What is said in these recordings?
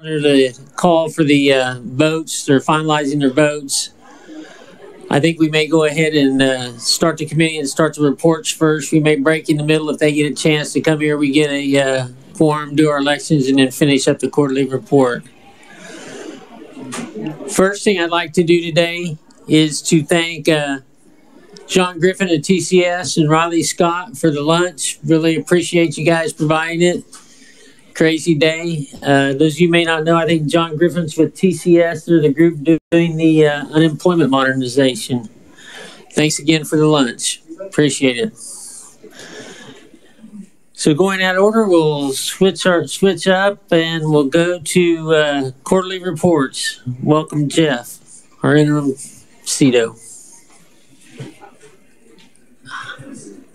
the call for the uh, votes. They're finalizing their votes. I think we may go ahead and uh, start the committee and start the reports first. We may break in the middle if they get a chance to come here. We get a uh, quorum, do our elections, and then finish up the quarterly report. First thing I'd like to do today is to thank uh, John Griffin at TCS and Riley Scott for the lunch. Really appreciate you guys providing it. Crazy day. Uh, those you may not know, I think John Griffin's with TCS. They're the group doing the uh, unemployment modernization. Thanks again for the lunch. Appreciate it. So going out of order, we'll switch our switch up and we'll go to uh, quarterly reports. Welcome, Jeff, our interim CITO.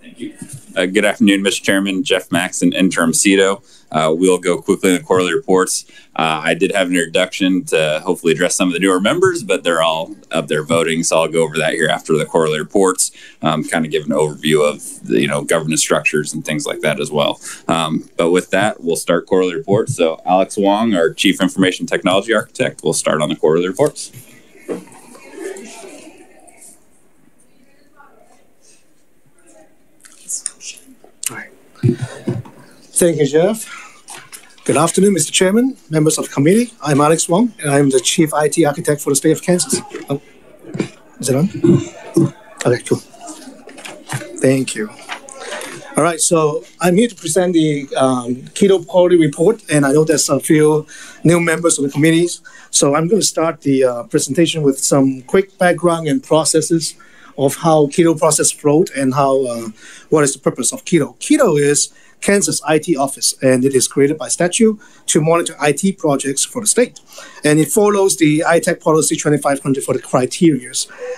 Thank you. Uh, good afternoon, Mr. Chairman. Jeff Maxon, interim CITO. Uh, we'll go quickly in the quarterly reports. Uh, I did have an introduction to hopefully address some of the newer members, but they're all up there voting, so I'll go over that here after the quarterly reports. Um, kind of give an overview of the, you know governance structures and things like that as well. Um, but with that, we'll start quarterly reports. So Alex Wong, our Chief Information Technology Architect, will start on the quarterly reports. Thank you, Jeff. Good afternoon, Mr. Chairman, members of the committee. I'm Alex Wong, and I'm the Chief IT Architect for the state of Kansas. Oh, is it on? Okay, cool. Thank you. All right, so I'm here to present the um, KITO Quality Report, and I know there's a few new members of the committees. So I'm going to start the uh, presentation with some quick background and processes of how KITO process flowed and how uh, what is the purpose of KITO. KITO is Kansas IT Office, and it is created by statute to monitor IT projects for the state. And it follows the ITAC policy 2500 for the criteria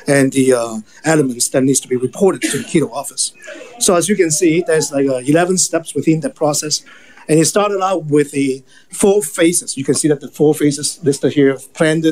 and the uh, elements that needs to be reported to the KITO office. So as you can see, there's like uh, 11 steps within the process. And it started out with the four phases. You can see that the four phases listed here, planned,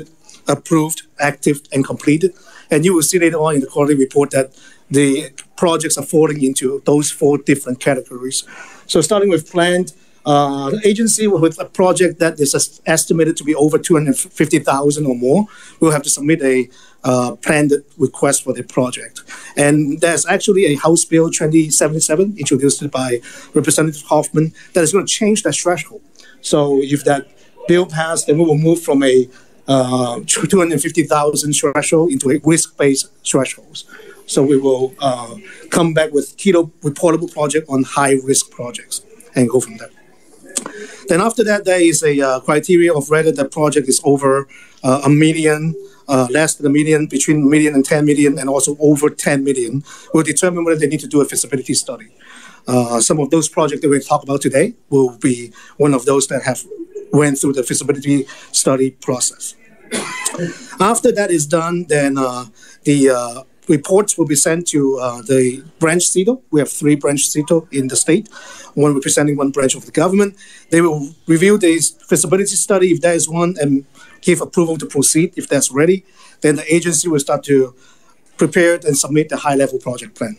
approved, active, and completed. And you will see later on in the quarterly report that the projects are falling into those four different categories. So starting with planned, uh, agency with a project that is estimated to be over 250,000 or more we will have to submit a uh, planned request for the project. And there's actually a House Bill 2077 introduced by Representative Hoffman that is going to change that threshold. So if that bill passed, then we will move from a uh, 250,000 threshold into a risk-based threshold. So we will uh, come back with KITO reportable project on high-risk projects and go from there. Then after that, there is a uh, criteria of whether the project is over uh, a million, uh, less than a million, between a million and 10 million, and also over 10 million, will determine whether they need to do a feasibility study. Uh, some of those projects that we talk about today will be one of those that have went through the feasibility study process. After that is done, then uh, the reports will be sent to uh, the branch CITO. We have three branch CITO in the state, one representing one branch of the government. They will review the feasibility study if there is one and give approval to proceed if that's ready. Then the agency will start to prepare and submit the high-level project plan.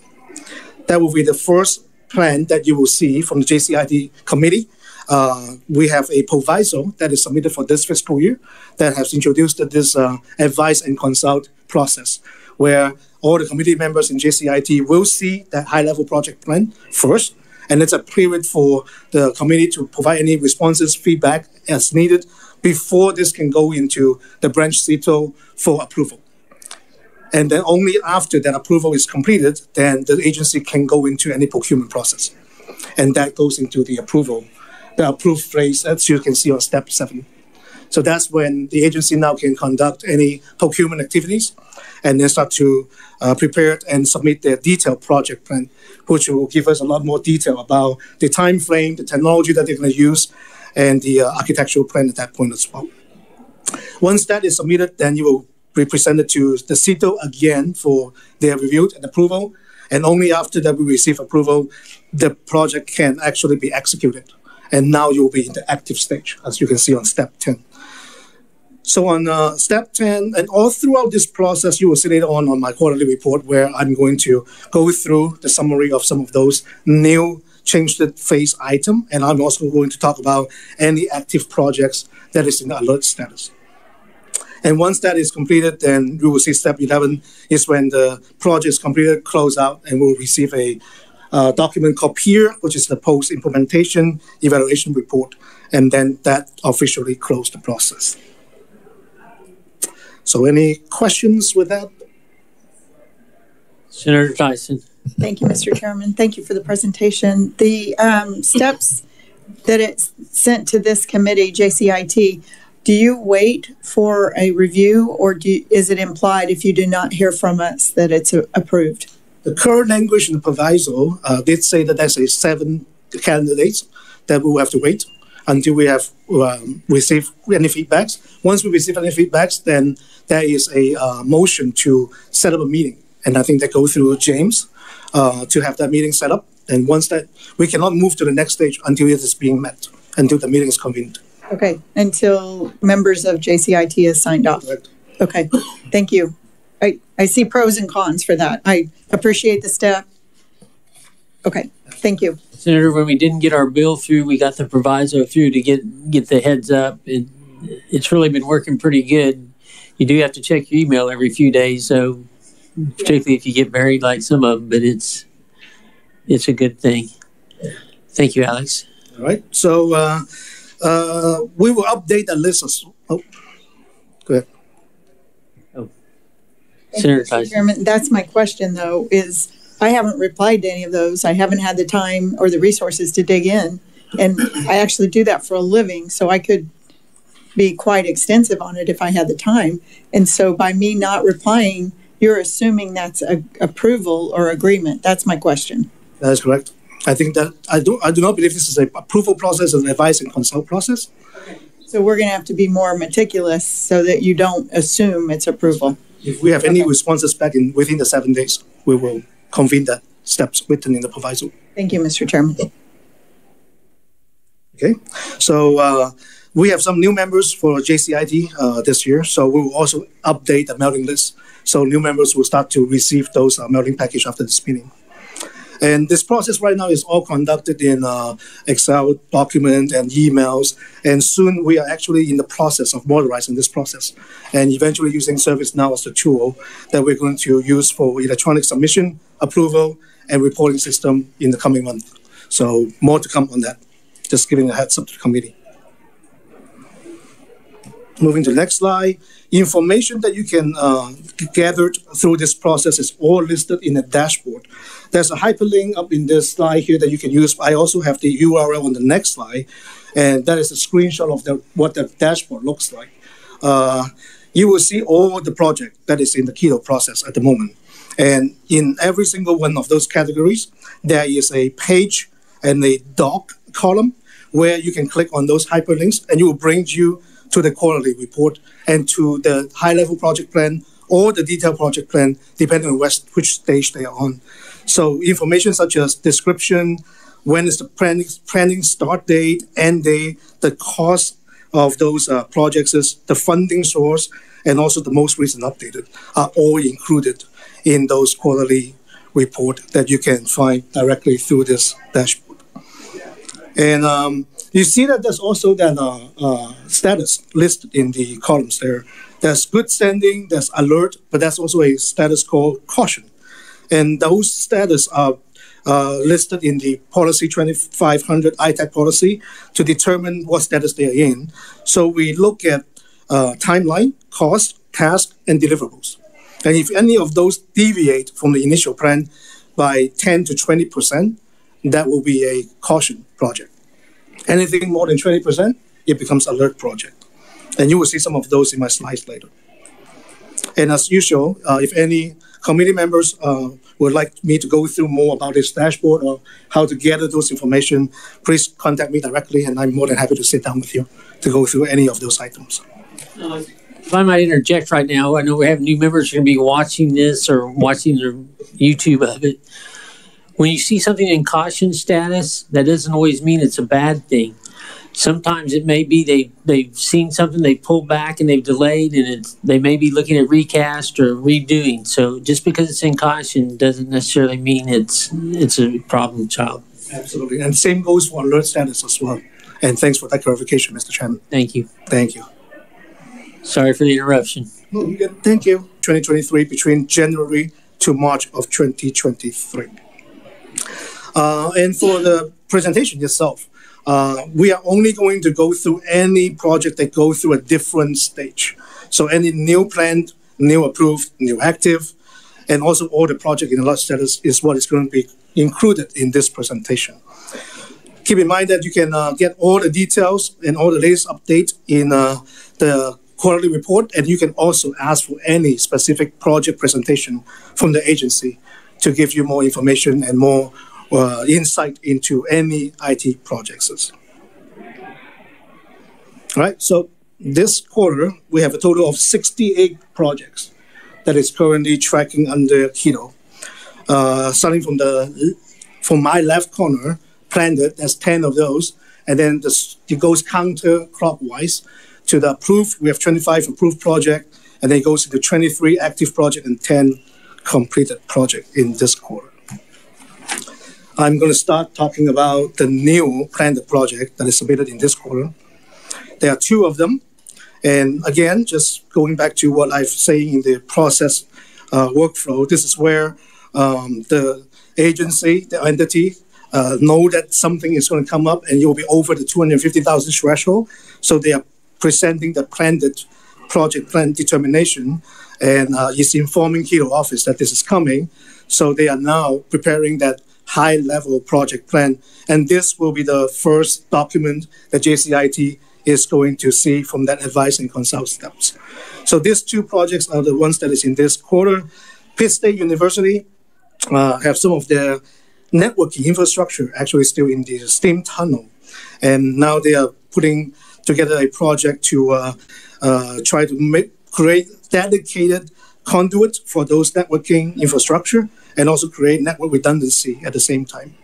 That will be the first plan that you will see from the JCIT committee uh, we have a proviso that is submitted for this fiscal year that has introduced this uh, advice and consult process, where all the committee members in JCIT will see that high-level project plan first, and it's a period for the committee to provide any responses, feedback as needed before this can go into the branch CITO for approval. And then only after that approval is completed, then the agency can go into any procurement process. And that goes into the approval the approved phase, as you can see on step seven. So that's when the agency now can conduct any procurement activities and then start to uh, prepare and submit their detailed project plan, which will give us a lot more detail about the time frame, the technology that they're going to use, and the uh, architectural plan at that point as well. Once that is submitted, then you will be presented to the CITO again for their review and approval. And only after that we receive approval, the project can actually be executed and now you'll be in the active stage, as you can see on step 10. So on uh, step 10, and all throughout this process, you will see later on on my quarterly report where I'm going to go through the summary of some of those new change the phase item, and I'm also going to talk about any active projects that is in alert status. And once that is completed, then we will see step 11 is when the project is completed, close out, and we'll receive a uh, document called PEER, which is the post implementation evaluation report. And then that officially closed the process. So, any questions with that? Senator Tyson. Thank you, Mr. Chairman. Thank you for the presentation. The um, steps that it's sent to this committee, JCIT, do you wait for a review or do, is it implied if you do not hear from us that it's a, approved? The current language in the proviso uh, did say that there's a seven candidates that we will have to wait until we have um, received any feedbacks. Once we receive any feedbacks, then there is a uh, motion to set up a meeting. And I think that goes through James uh, to have that meeting set up. And once that, we cannot move to the next stage until it is being met, until the meeting is convened. Okay, until members of JCIT is signed off. Correct. Okay, thank you. I, I see pros and cons for that. I appreciate the step. Okay, thank you. Senator, when we didn't get our bill through, we got the proviso through to get get the heads up. It, it's really been working pretty good. You do have to check your email every few days, so particularly if you get married like some of them, but it's it's a good thing. Thank you, Alex. All right. So uh, uh, we will update the list. Of, oh, go ahead. Thank Senator Mr. Chairman, that's my question though, is I haven't replied to any of those. I haven't had the time or the resources to dig in. And I actually do that for a living, so I could be quite extensive on it if I had the time. And so by me not replying, you're assuming that's a approval or agreement. That's my question. That is correct. I think that I do. I do not believe this is a approval process, an advice and consult process. So we're gonna have to be more meticulous so that you don't assume it's approval. If we have any Okay. responses back in within the seven days, we will convene that steps written in the proviso. Thank you, Mr. Chairman. Okay, so uh, we have some new members for JCIT uh, this year, so we will also update the mailing list. So new members will start to receive those uh, mailing package after this meeting. And this process right now is all conducted in uh, Excel document and emails. And soon we are actually in the process of modernizing this process and eventually using ServiceNow as the tool that we're going to use for electronic submission, approval, and reporting system in the coming month. So more to come on that. Just giving a heads up to the committee. Moving to the next slide, information that you can uh, gather through this process is all listed in a dashboard. There's a hyperlink up in this slide here that you can use. I also have the URL on the next slide, and that is a screenshot of the, what the dashboard looks like. Uh, you will see all the project that is in the KITO process at the moment. And in every single one of those categories, there is a page and a doc column where you can click on those hyperlinks and it will bring you to the quarterly report and to the high level project plan or the detailed project plan, depending on which, which stage they are on. So information such as description, when is the planning, planning start date, end date, the cost of those uh, projects, the funding source, and also the most recent updated are all included in those quarterly report that you can find directly through this dashboard. And um, you see that there's also that uh, uh, status listed in the columns there. There's good standing, there's alert, but there's also a status called caution. And those status are uh, listed in the policy 2500 ITAC policy to determine what status they are in. So we look at uh, timeline, cost, task, and deliverables. And if any of those deviate from the initial plan by 10 to 20 percent, that will be a caution project. Anything more than 20 percent, it becomes alert project. And you will see some of those in my slides later. And as usual, uh, if any committee members uh, would like me to go through more about this dashboard or how to gather those information, please contact me directly, and I'm more than happy to sit down with you to go through any of those items. If I might interject right now, I know we have new members who are going to be watching this or watching the YouTube of it. When you see something in caution status, that doesn't always mean it's a bad thing. Sometimes it may be they they've seen something, they pulled back and they've delayed, and it's they may be looking at recast or redoing. So just because it's in caution doesn't necessarily mean it's it's a problem child. Absolutely. And same goes for alert status as well. And thanks for that clarification, Mr. Chairman. Thank you. Thank you. Sorry for the interruption. Thank you. 2023 between January to March of 2023. Uh, and for the presentation itself, uh, we are only going to go through any project that go through a different stage. So any new planned, new approved, new active, and also all the project in alert status is what is going to be included in this presentation. Keep in mind that you can uh, get all the details and all the latest update in uh, the quarterly report, and you can also ask for any specific project presentation from the agency to give you more information and more uh, insight into any IT projects. All right, so this quarter, we have a total of 68 projects that is currently tracking under KITO. Uh, starting from the from my left corner, planted, there's 10 of those, and then it goes counterclockwise to the approved. We have 25 approved project, and then it goes into 23 active project and 10 completed project in this quarter. I'm going to start talking about the new planned project that is submitted in this quarter. There are two of them. And again, just going back to what I've saying in the process uh, workflow, this is where um, the agency, the entity, uh, know that something is going to come up and you'll be over the 250,000 threshold. So they are presenting the planned project plan determination and uh, is informing KITO office that this is coming. So they are now preparing that high level project plan. And this will be the first document that JCIT is going to see from that advice and consult steps. So these two projects are the ones that is in this quarter. Pitt State University uh, have some of their networking infrastructure actually still in the steam tunnel. And now they are putting together a project to uh, uh, try to make, create dedicated conduit for those networking infrastructure and also create network redundancy at the same time.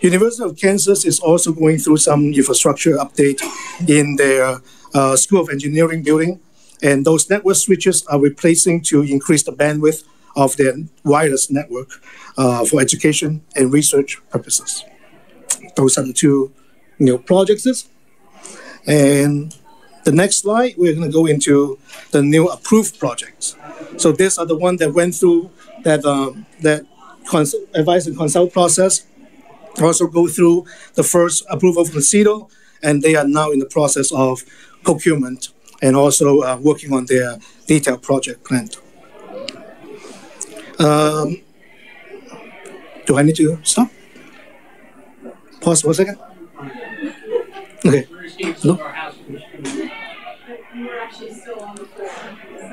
University of Kansas is also going through some infrastructure update in their uh, School of Engineering building, and those network switches are replacing to increase the bandwidth of their wireless network uh, for education and research purposes. Those are the two new projects. And the next slide, we're going to go into the new approved projects. So these are the ones that went through that um, that cons- advice and consult process. Also go through the first approval from CITO, and they are now in the process of procurement and also uh, working on their detailed project plan. Um, do I need to stop? Pause for a second. Okay. No?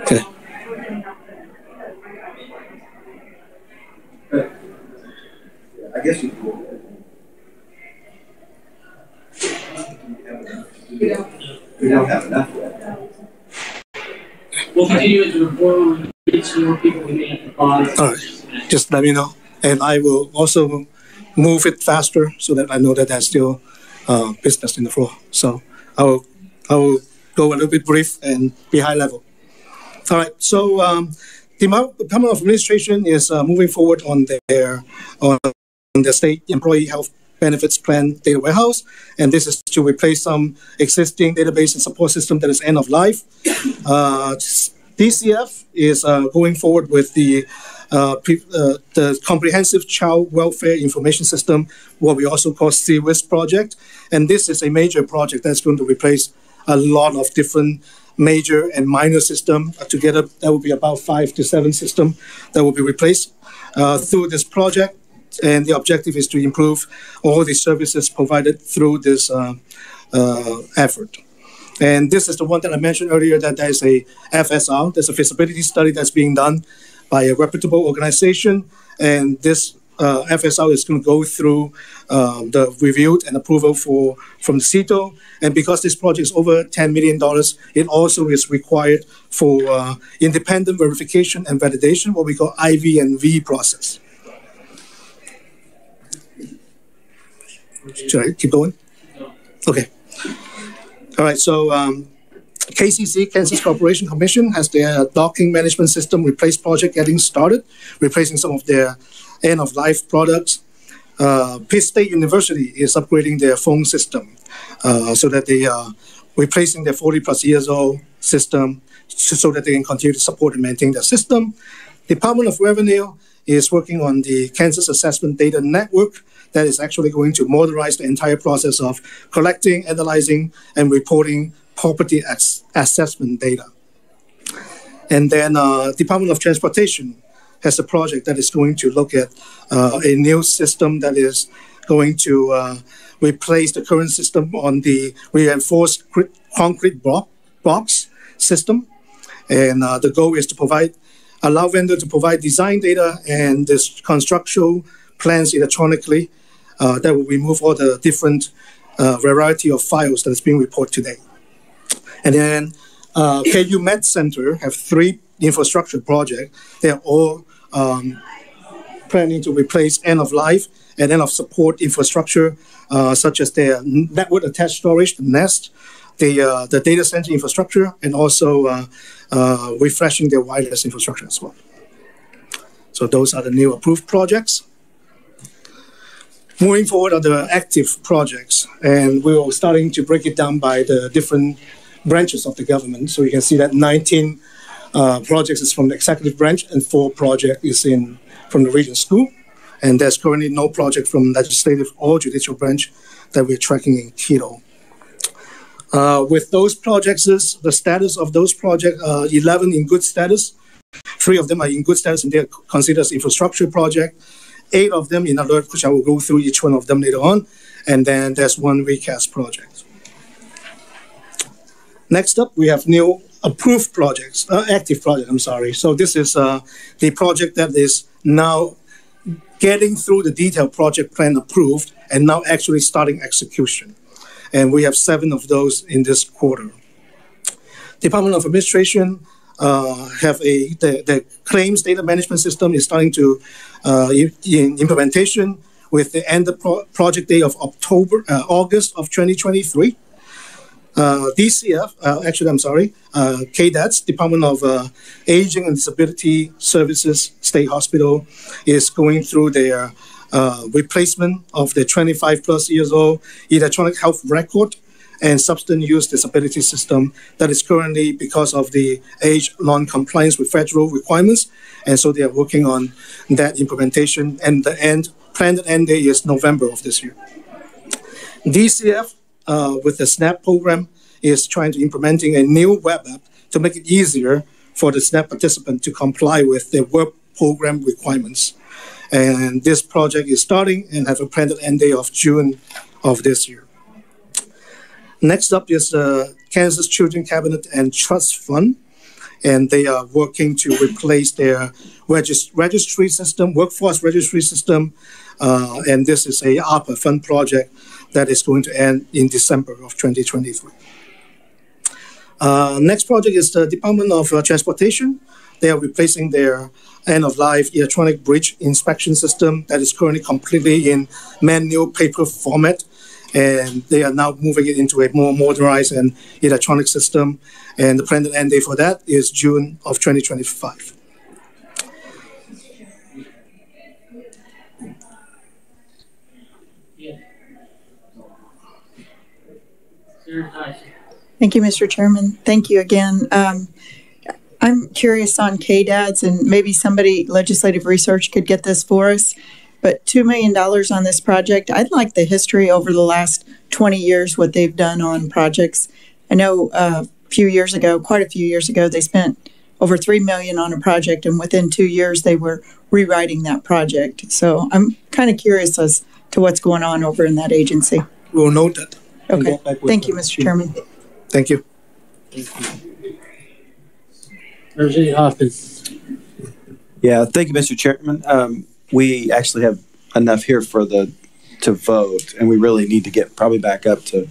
Okay. I guess you. We don't have enough yet. We'll continue with the report on reach more people we may have to pause. All right. Just let me know, and I will also move it faster so that I know that there's still uh, business in the floor. So I will I will go a little bit brief and be high level. All right. So um, the Department of Administration is uh, moving forward on their on the state employee health benefits plan data warehouse, and this is to replace some existing database and support system that is end of life. Uh, DCF is uh, going forward with the uh, pre- uh, the comprehensive child welfare information system, what we also call CWIS project, and this is a major project that's going to replace a lot of different major and minor system uh, together. That will be about five to seven system that will be replaced uh, through this project and the objective is to improve all the services provided through this uh, uh, effort. And this is the one that I mentioned earlier that there's a FSR, there's a feasibility study that's being done by a reputable organization, and this uh, FSR is going to go through um, the review and approval for from CITO. And because this project is over $10 million, it also is required for uh, independent verification and validation, what we call IV and V process. Should I keep going? Okay. All right. So um, KCC, Kansas Corporation Commission, has their docket management system replace project getting started, replacing some of their end of life products. uh, Pitt State University is upgrading their phone system uh, so that they are replacing their 40 plus years old system so that they can continue to support and maintain their system. Department of Revenue is working on the Kansas Assessment Data Network that is actually going to modernize the entire process of collecting, analyzing, and reporting property ass- assessment data. And then uh, Department of Transportation has a project that is going to look at uh, a new system that is going to uh, replace the current system on the reinforced concrete block, box system. And uh, the goal is to provide, allow vendor to provide design data and this construction plans electronically. Uh, that will remove all the different uh, variety of files that is being reported today. And then uh, KU Med Center have three infrastructure projects. They are all um, planning to replace end of life and end of support infrastructure, uh, such as their network attached storage, the Nest, the, uh, the data center infrastructure, and also uh, uh, refreshing their wireless infrastructure as well. So those are the new approved projects. Moving forward are the active projects, and we are starting to break it down by the different branches of the government. So you can see that 19 uh, projects is from the executive branch, and four projects is in from the region school. And there's currently no project from legislative or judicial branch that we're tracking in KITO. Uh, with those projects, the status of those projects, uh, 11 in good status. Three of them are in good status and they're considered as infrastructure project. Eight of them in alert, which I will go through each one of them later on. And then there's one recast project. Next up, we have new approved projects, uh, active project, I'm sorry. So this is uh, the project that is now getting through the detailed project plan approved and now actually starting execution. And we have seven of those in this quarter. Department of Administration uh, have a the, the, claims data management system is starting to uh, in implementation with the end of pro- project day of October uh, August of 2023. Uh, DCF, uh, actually, I'm sorry, uh, KDADS, Department of uh, Aging and Disability Services State Hospital, is going through their replacement of the 25 plus years old electronic health record and substance use disability system that is currently because of the age non-compliance with federal requirements, and so they are working on that implementation. And the end planned end date is November of this year. DCF with the SNAP program is trying to implementing a new web app to make it easier for the SNAP participant to comply with the work program requirements. And this project is starting and have a planned end date of June of this year. Next up is the Kansas Children Cabinet and Trust Fund, and they are working to replace their regist- registry system, workforce registry system, uh, and this is a ARPA fund project that is going to end in December of 2023. Uh, next project is the Department of uh, Transportation. They are replacing their end of life electronic bridge inspection system that is currently completely in manual paper format. And they are now moving it into a more modernized and electronic system. And the planned end date for that is June of 2025. Thank you, Mr. Chairman. Thank you again. Um, I'm curious on KDADS, and maybe somebody legislative research could get this for us. But $2 million on this project, I'd like the history over the last 20 years, what they've done on projects. I know uh, a few years ago, quite a few years ago, they spent over 3 million on a project, and within two years, they were rewriting that project. So I'm kind of curious as to what's going on over in that agency. We'll note that. Okay. Thank you, Mr. Chairman. Thank you. Representative Hoffman. Yeah, thank you, Mr. Chairman. Um, we actually have enough here for the to vote, and we really need to get probably back up to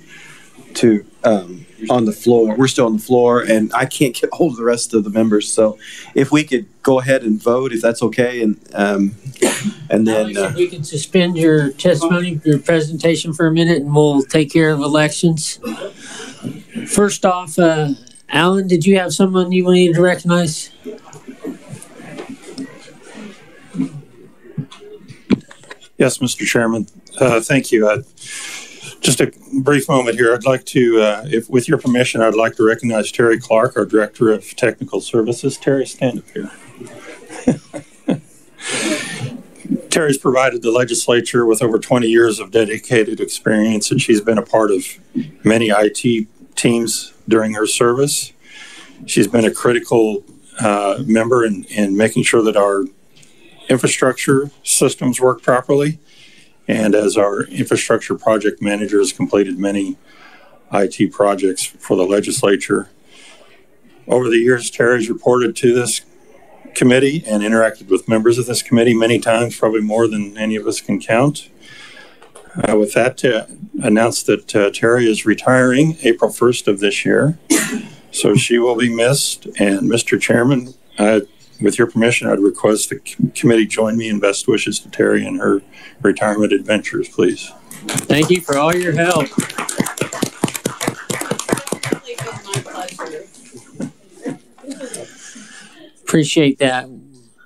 to um, on the floor. We're still on the floor, and I can't get hold of the rest of the members. So, if we could go ahead and vote, if that's okay, and um, and then uh, we can suspend your testimony, your presentation for a minute, and we'll take care of elections. First off, uh, Alan, did you have someone you wanted to recognize? Yes, Mr. Chairman. Uh, Thank you. Uh, Just a brief moment here. I'd like to, uh, if, with your permission, I'd like to recognize Terry Clark, our Director of Technical Services. Terry, stand up here. Terry's provided the legislature with over 20 years of dedicated experience, and she's been a part of many IT teams during her service. She's been a critical uh, member in, in making sure that our infrastructure systems work properly. And as our infrastructure project manager has completed many IT projects for the legislature. Over the years, Terry's reported to this committee and interacted with members of this committee many times, probably more than any of us can count. Uh, with that, to announce that uh, Terry is retiring April 1st of this year. So she will be missed. And Mr. Chairman, I with your permission, I'd request the committee join me in best wishes to Terry and her retirement adventures, please. Thank you for all your help. Appreciate that.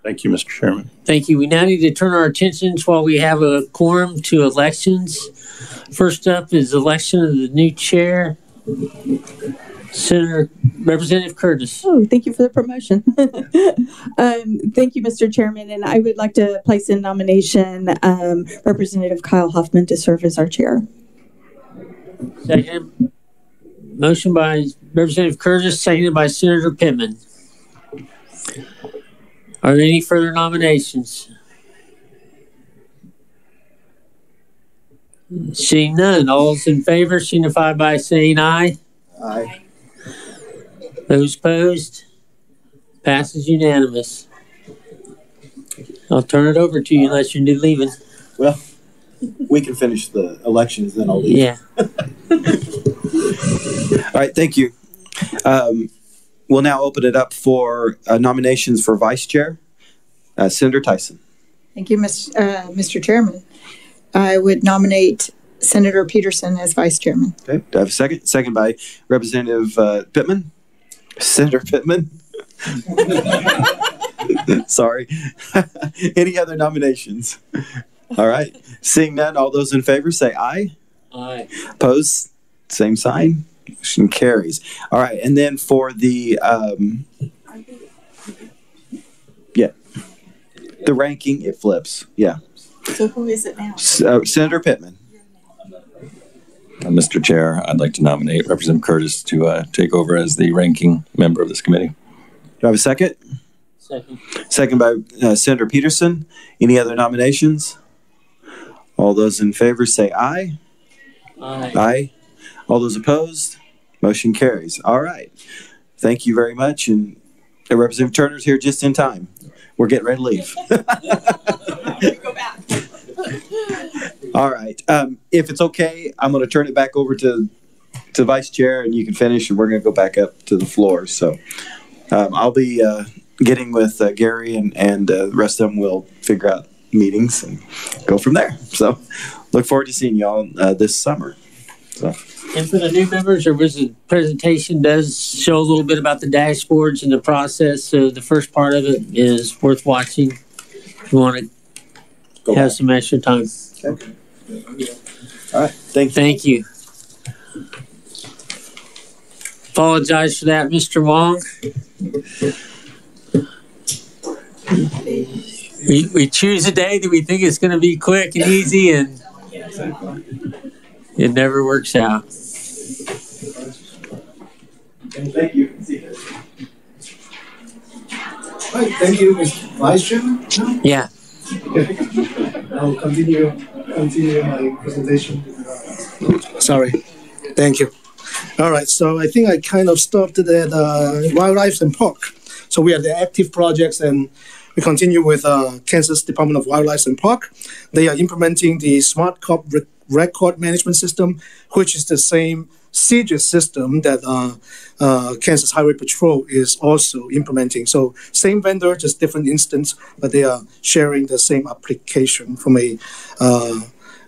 Thank you, Mr. Chairman. Thank you. We now need to turn our attentions while we have a quorum to elections. First up is election of the new chair. Senator Representative Curtis. Oh, thank you for the promotion. um, thank you, Mr. Chairman. And I would like to place in nomination um, Representative Kyle Hoffman to serve as our chair. Second. Motion by Representative Curtis, seconded by Senator Pittman. Are there any further nominations? Seeing none, all those in favor signify by saying aye. Aye. Those opposed? Passes unanimous. I'll turn it over to you unless you're leaving. Well, we can finish the elections, then I'll leave. Yeah. All right, thank you. Um, we'll now open it up for uh, nominations for vice chair. Uh, Senator Tyson. Thank you, Ms., uh, Mr. Chairman. I would nominate Senator Peterson as vice chairman. Okay, do I have a second? Second by Representative uh, Pittman. Senator Pittman. Sorry. Any other nominations? All right. Seeing none, all those in favor say aye. Aye. Opposed? Same sign. Motion carries. All right, and then for the um, yeah, the ranking it flips. Yeah, So who is it now? S- uh, Senator Pittman. Uh, Mr. Chair, I'd like to nominate Representative Curtis to uh, take over as the ranking member of this committee. Do I have a second? Second. Second by uh, Senator Peterson. Any other nominations? All those in favor say aye. Aye. Aye. All those opposed? Motion carries. All right. Thank you very much. And Representative Turner's here just in time. We're getting ready to leave. All right. Um, if it's okay, I'm going to turn it back over to to Vice Chair, and you can finish, and we're going to go back up to the floor. So um, I'll be uh, getting with uh, Gary, and and uh, the rest of them will figure out meetings and go from there. So look forward to seeing y'all uh, this summer. So And for the new members, a presentation does show a little bit about the dashboards and the process. So the first part of it is worth watching. If you want to go have back. some extra time. All right. Thank you. Thank you. Apologize for that, Mr. Wong. We, we choose a day that we think is going to be quick and easy, and it never works out. Thank you. Right, thank you, Mr. Vice Chairman. Yeah. I'll continue, continue my presentation. Sorry. Thank you. All right, so I think I kind of stopped at uh, wildlife and park. So we are the active projects and we continue with uh, Kansas Department of Wildlife and Park. They are implementing the SmartCOP rec- record management system, which is the same CJIS system that uh, uh, Kansas Highway Patrol is also implementing. So same vendor, just different instance, but they are sharing the same application from a uh,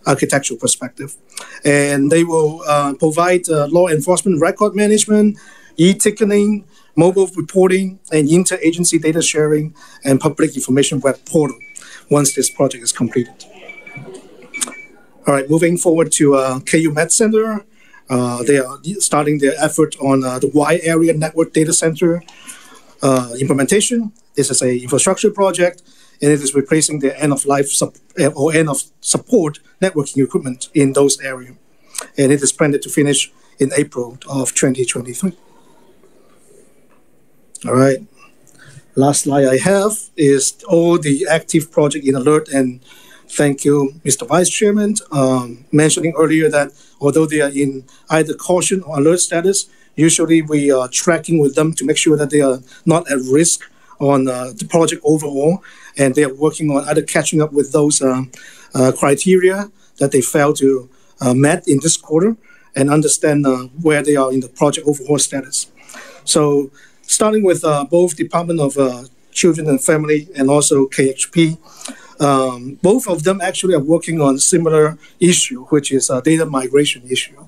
architectural perspective. And they will uh, provide uh, law enforcement record management, e-ticketing, mobile reporting, and interagency data sharing and public information web portal once this project is completed. All right, moving forward to uh, KU Med Center. Uh, they are starting their effort on uh, the wide area network data center uh, implementation. This is a infrastructure project, and it is replacing the end of life uh, or end of support networking equipment in those areas. And it is planned to finish in April of 2023. All right. Last slide I have is all the active project in alert and thank you, Mr. Vice Chairman, um, mentioning earlier that although they are in either caution or alert status, usually we are tracking with them to make sure that they are not at risk on uh, the project overall, and they are working on either catching up with those um, uh, criteria that they failed to uh, met in this quarter, and understand uh, where they are in the project overall status. So, starting with uh, both Department of uh, Children and Family and also KHP, um, both of them actually are working on a similar issue, which is a data migration issue.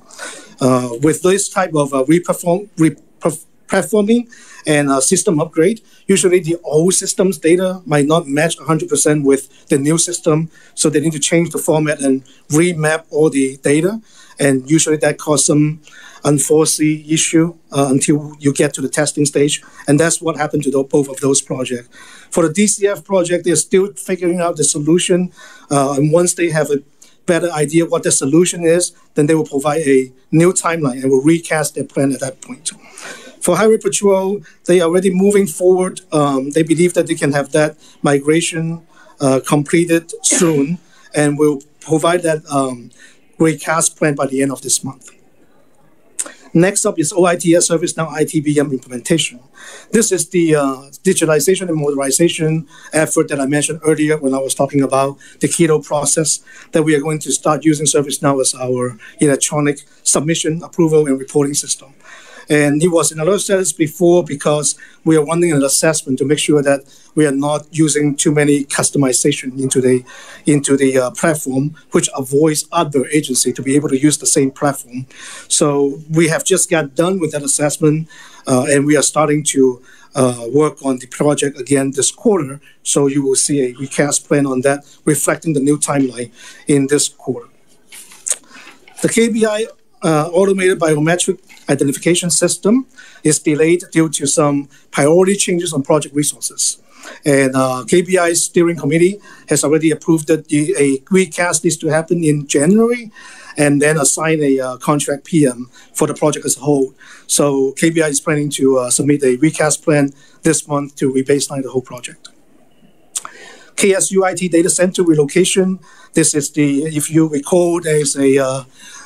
Uh, with this type of uh, replatforming and uh, system upgrade, usually the old system's data might not match 100% with the new system, so they need to change the format and remap all the data, and usually that causes some unforeseen issue uh, until you get to the testing stage, and that's what happened to the, both of those projects. For the DCF project, they're still figuring out the solution, uh, and once they have a better idea what the solution is, then they will provide a new timeline and will recast their plan at that point. For Highway Patrol, they are already moving forward. Um, they believe that they can have that migration uh, completed soon, and will provide that um, recast plan by the end of this month. Next up is OITS ServiceNow ITBM implementation. This is the uh, digitalization and modernization effort that I mentioned earlier when I was talking about the KITO process that we are going to start using ServiceNow as our electronic submission, approval, and reporting system. And it was in alert status before because we are running an assessment to make sure that we are not using too many customization into the into the uh, platform, which avoids other agency to be able to use the same platform. So we have just got done with that assessment, uh, and we are starting to uh, work on the project again this quarter. So you will see a recast plan on that, reflecting the new timeline in this quarter. The KBI uh, automated biometric identification system is delayed due to some priority changes on project resources. And uh, KBI's steering committee has already approved that the, a recast needs to happen in January and then assign a uh, contract PM for the project as a whole. So KBI is planning to uh, submit a recast plan this month to rebaseline the whole project. KSUIT data center relocation. This is the, if you recall, there's a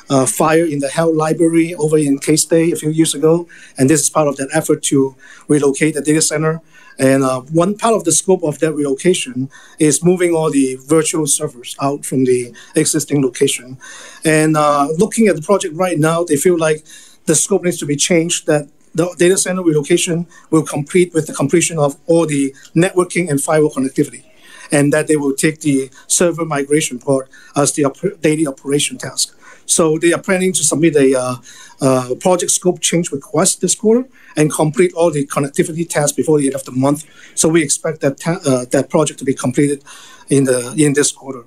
uh, fire in the Hale Library over in K-State a few years ago, and this is part of that effort to relocate the data center. And uh, one part of the scope of that relocation is moving all the virtual servers out from the existing location. And uh, looking at the project right now, they feel like the scope needs to be changed. That the data center relocation will complete with the completion of all the networking and firewall connectivity and that they will take the server migration part as the op- daily operation task. So they are planning to submit a uh, uh, project scope change request this quarter and complete all the connectivity tasks before the end of the month. So we expect that uh, that project to be completed in the in this quarter.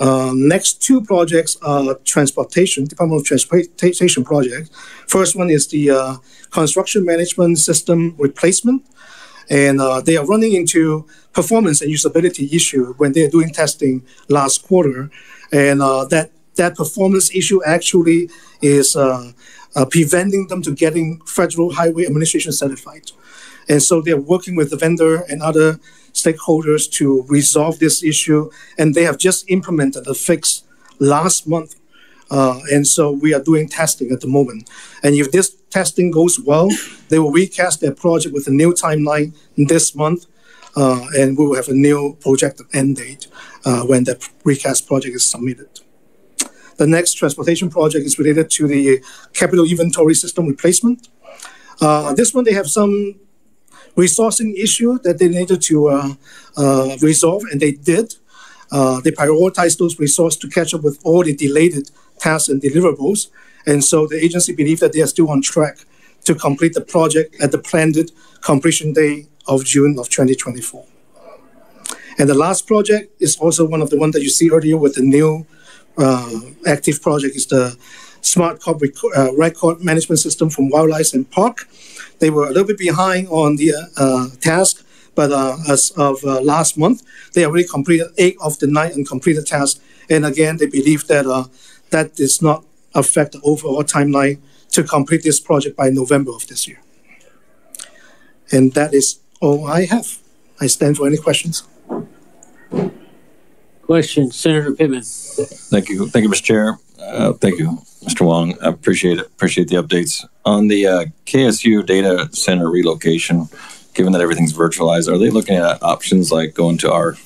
Uh, next two projects are transportation, Department of Transportation project. First one is the uh, construction management system replacement. And uh, they are running into performance and usability issue when they're doing testing last quarter. And uh, that that performance issue actually is uh, uh, preventing them to getting Federal Highway Administration certified. And so they're working with the vendor and other stakeholders to resolve this issue. And they have just implemented a fix last month. Uh, and so we are doing testing at the moment. And if this testing goes well, they will recast their project with a new timeline this month. Uh, and we will have a new project end date uh, when the recast project is submitted. The next transportation project is related to the capital inventory system replacement. Uh, this one, they have some resourcing issue that they needed to uh, uh, resolve, and they did. Uh, they prioritized those resources to catch up with all the delayed tasks and deliverables. And so the agency believed that they are still on track to complete the project at the planned completion day of June of 2024. And the last project is also one of the ones that you see earlier with the new active project is the SmartCOP rec- uh, record management system from Wildlife and Park. They were a little bit behind on the uh, task, but uh, as of uh, last month, they already completed eight of the nine uncompleted tasks. And again, they believe that uh, that does not affect the overall timeline to complete this project by November of this year. And that is all I have. I stand for any questions. Question, Senator Pittman. Thank you. Thank you, Mr. Chair. Uh, thank you, Mr. Wong. I appreciate it. Appreciate the updates. On the uh, KSU data center relocation, given that everything's virtualized, are they looking at options like going to our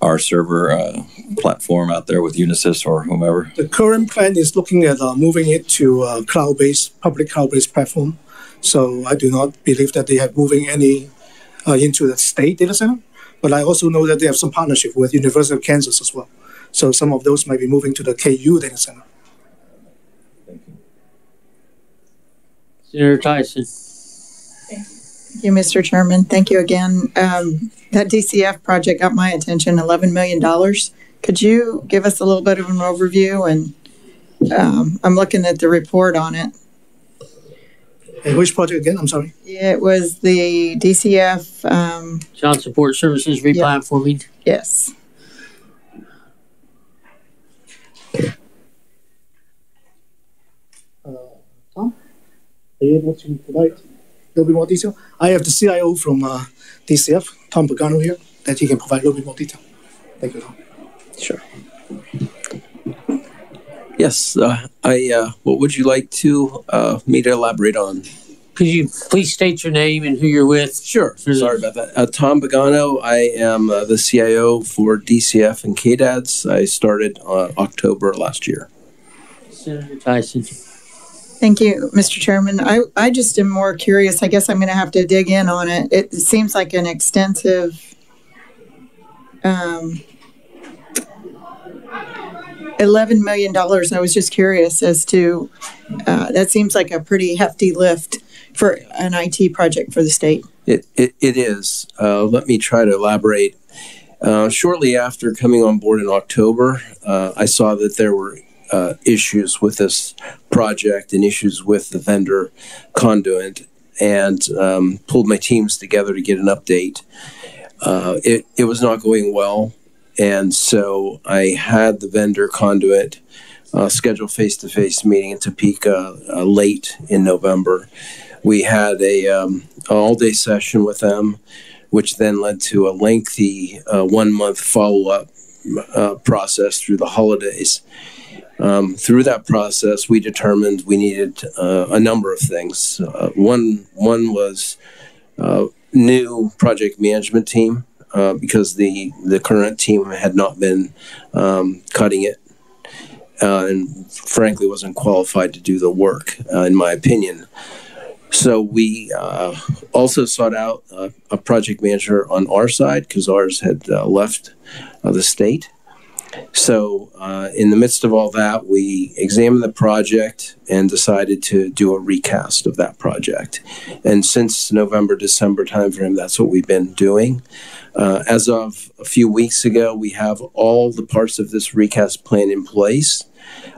our server uh, platform out there with Unisys or whomever? The current plan is looking at uh, moving it to a cloud-based, public cloud-based platform. So I do not believe that they are moving any uh, into the state data center. But I also know that they have some partnership with University of Kansas as well. So some of those might be moving to the KU data center. Thank you. Senator Tyson. Thank you, Mr. Chairman. Thank you again. Um, that DCF project got my attention, $11 million. Could you give us a little bit of an overview? And um, I'm looking at the report on it. And which project again? I'm sorry. It was the DCF, um, Child Support Services replatforming. yes. Tom, are you able to provide a little bit more detail? I have the CIO from uh, DCF, Tom Pagano here, that he can provide a little bit more detail. Thank you, Tom. Sure. Yes, uh, I. Uh, what would you like to uh, me to elaborate on? Could you please state your name and who you're with? Sure. Sorry about that. Uh, Tom Pagano. I am uh, the CIO for DCF and KDADS. I started uh, October last year. Senator Tyson. Thank you, Mr. Chairman. I, I just am more curious. I guess I'm going to have to dig in on it. It seems like an extensive, um, $11 million. I was just curious as to, uh, that seems like a pretty hefty lift for an IT project for the state. It it, it is. Uh, let me try to elaborate. Uh, shortly after coming on board in October, uh, I saw that there were uh, issues with this project and issues with the vendor Conduent, and um, pulled my teams together to get an update. Uh, it it was not going well, and so I had the vendor Conduent uh, schedule face to face meeting in Topeka uh, late in November. We had a um, all day session with them, which then led to a lengthy uh, one month follow up uh, process through the holidays. Um, through that process, we determined we needed uh, a number of things. Uh, one one was uh, new project management team uh, because the the current team had not been um, cutting it, uh, and frankly wasn't qualified to do the work, uh, in my opinion. So we uh, also sought out uh, a project manager on our side because ours had uh, left uh, the state. So, uh, in the midst of all that, we examined the project and decided to do a recast of that project. And since November, December timeframe, that's what we've been doing. Uh, as of a few weeks ago, we have all the parts of this recast plan in place,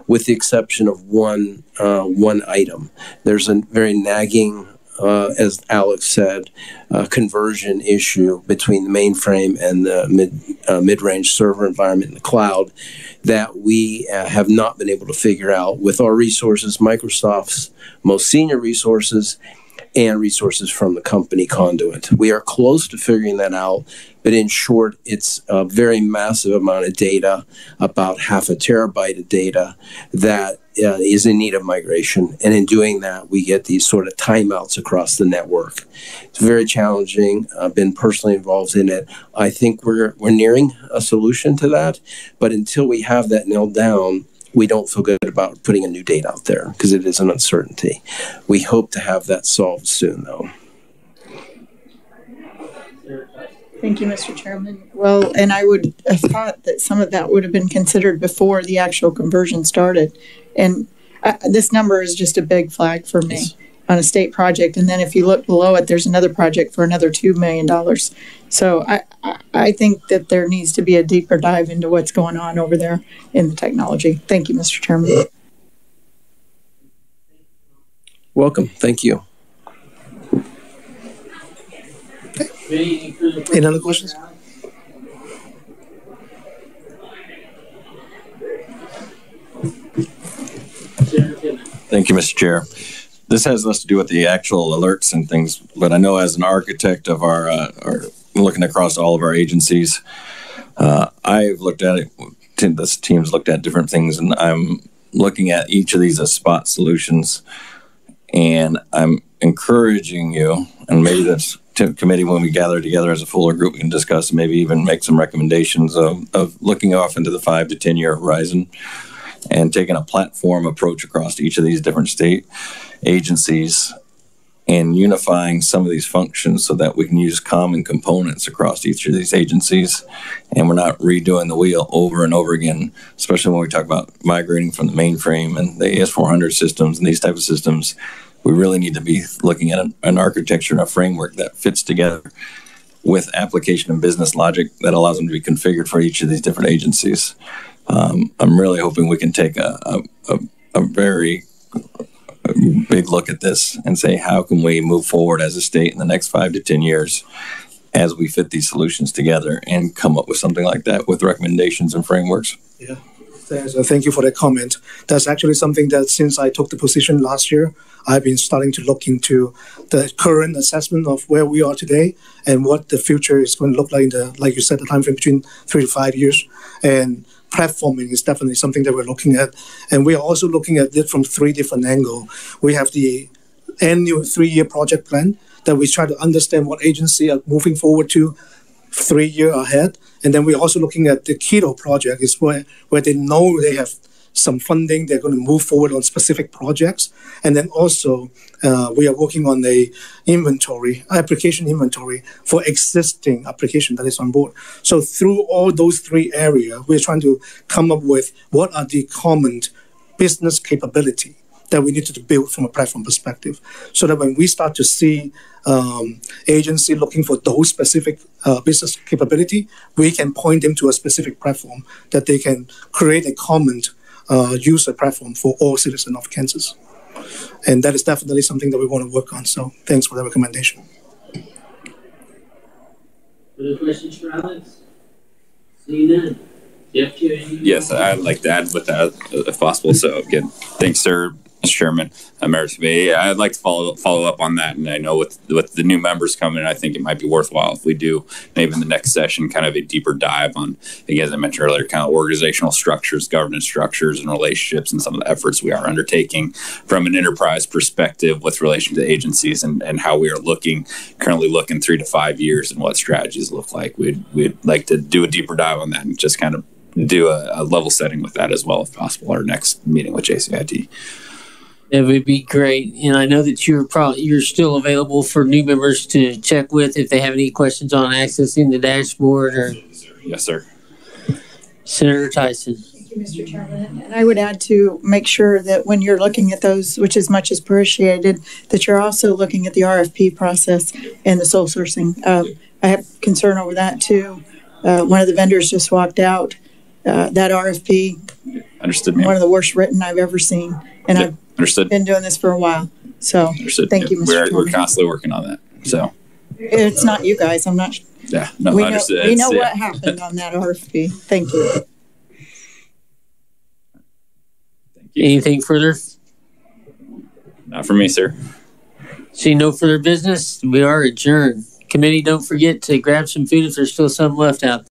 with the exception of one uh, one item. There's a very nagging uh, as Alex said, conversion issue between the mainframe and the mid uh, mid range server environment in the cloud that we uh, have not been able to figure out with our resources, Microsoft's most senior resources, and resources from the company Conduent. We are close to figuring that out, but in short, it's a very massive amount of data, about half a terabyte of data that uh, is in need of migration. And in doing that, we get these sort of timeouts across the network. It's very challenging. I've been personally involved in it. I think we're we're nearing a solution to that, but until we have that nailed down, we don't feel good about putting a new date out there because it is an uncertainty. We hope to have that solved soon, though. Thank you, Mr. Chairman. Well, and I would have thought that some of that would have been considered before the actual conversion started. And uh, this number is just a big flag for me. On a state project. And then if you look below it, there's another project for another $2 million. So I, I, I think that there needs to be a deeper dive into what's going on over there in the technology. Thank you, Mr. Chairman. Welcome. Thank you. Any other questions? Thank you, Mr. Chair. This has less to do with the actual alerts and things, but I know as an architect of our, uh, our looking across all of our agencies, uh, I've looked at it. This team's looked at different things, and I'm looking at each of these as spot solutions. And I'm encouraging you, and maybe this committee, when we gather together as a fuller group, we can discuss, maybe even make some recommendations of, of looking off into the five to 10 year horizon and taking a platform approach across each of these different state agencies and unifying some of these functions so that we can use common components across each of these agencies. And we're not redoing the wheel over and over again especially when we talk about migrating from the mainframe and the as400 systems and these type of systems. We really need to be looking at an, an architecture and a framework that fits together with application and business logic that allows them to be configured for each of these different agencies um, I'm really hoping we can take a, a, a, a very big look at this and say how can we move forward as a state in the next five to ten years as we fit these solutions together and come up with something like that with recommendations and frameworks. Yeah. Uh, thank you for that comment. That's actually something that since I took the position last year, I've been starting to look into the current assessment of where we are today and what the future is going to look like in the, like you said, the time frame between three to five years. And platforming is definitely something that we're looking at. And we are also looking at it from three different angles. We have the annual three-year project plan that we try to understand what agency are moving forward to three year ahead. And then we're also looking at the KITO project is where, where they know they have some funding. They're going to move forward on specific projects, and then also uh, we are working on a inventory, application inventory for existing application that is on board. So through all those three areas, we're trying to come up with what are the common business capability that we need to build from a platform perspective, so that when we start to see um, agency looking for those specific uh, business capability, we can point them to a specific platform that they can create a common uh, user platform for all citizens of Kansas. And that is definitely something that we want to work on. So thanks for the recommendation. Other questions for Alex? See you then. Jeff, you? Yes, I'd like to add with that if possible. So again, thanks, sir, Mr. Chairman, uh, Emeritus Committee. I'd like to follow follow up on that, and I know with with the new members coming, I think it might be worthwhile if we do maybe in the next session kind of a deeper dive on, again, as I mentioned earlier, kind of organizational structures, governance structures, and relationships, and some of the efforts we are undertaking from an enterprise perspective with relation to agencies and, and how we are looking currently looking three to five years and what strategies look like. We'd we'd like to do a deeper dive on that and just kind of do a, a level setting with that as well if possible. Our next meeting with JCIT. That would be great. And I know that you're probably you're still available for new members to check with if they have any questions on accessing the dashboard or Yes, sir. Senator Tyson. Thank you, Mr. Chairman. And I would add to make sure that when you're looking at those, which is much appreciated, that you're also looking at the RFP process and the sole sourcing. Um, I have concern over that too. Uh, one of the vendors just walked out. Uh, that RFP, Understood, one of the worst written I've ever seen. And Yep, I've Understood. been doing this for a while. So Understood. thank Yep, you, Mr. We're, we're constantly working on that. So it's not you guys. I'm not. yeah, no, we know, understood. we know It's- what happened on that RFP. Thank you. Thank you. Anything further? Not for me, sir. See no further business. We are adjourned. Committee, don't forget to grab some food if there's still some left out there.